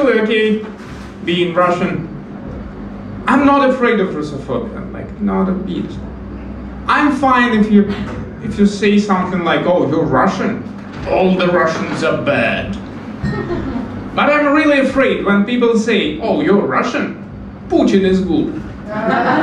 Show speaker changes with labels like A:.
A: actually okay being Russian. I'm not afraid of Russophobia, like not a bit. I'm fine if you if you say something like, "Oh, you're Russian. All the Russians are bad." but I'm really afraid when people say, "Oh, you're Russian. Putin is good."